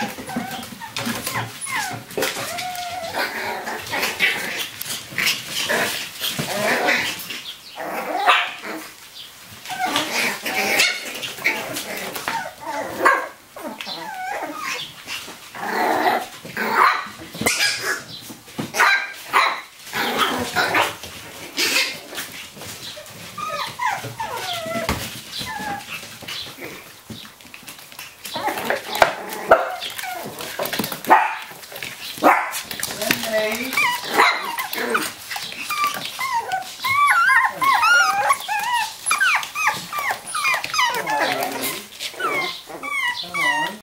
Thank you. vocês.